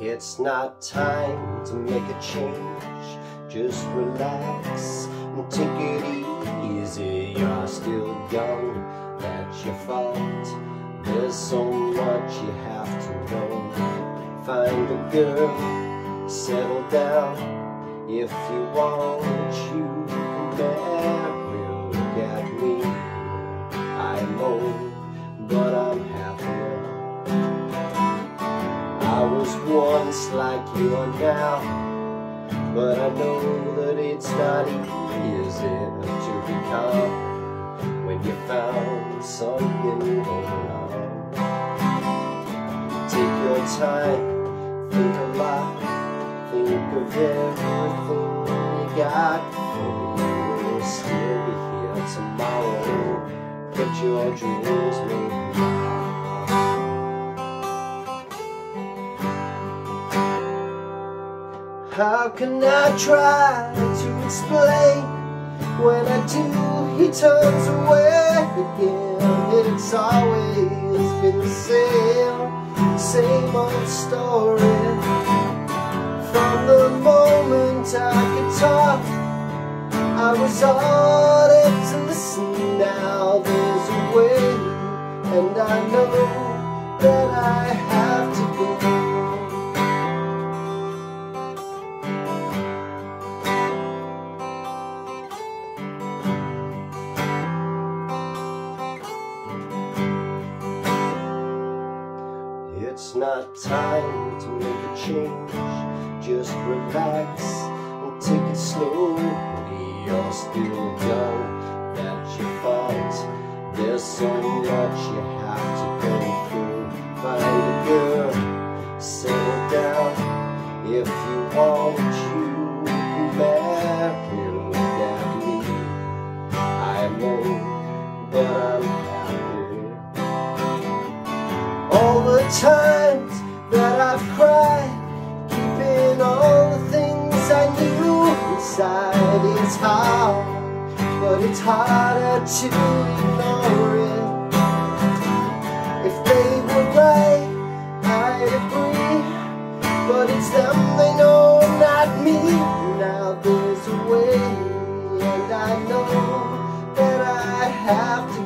It's not time to make a change. Just relax and take it easy. You're still young, that's your fault. There's so much you have to know. Find a girl, settle down. If you want, you can was once like you are now, but I know that it's not easy to become when you found something on. Take your time, think a lot, think of everything you got. Maybe you'll still be here tomorrow, but your dreams How can I try to explain When I do, he turns away again. It's always been the same Same old story. From the moment I could talk I was all to listen It's not time to make a change. Just relax and take it slowly. You're still young, that's your fault There's so much you have to go through. Find a girl, settle down If you want, times that I've cried Keeping all the things I knew inside. It's hard, but it's harder to ignore it. If they were right, I'd agree But it's them they know, not me. Now there's a way, and I know that I have to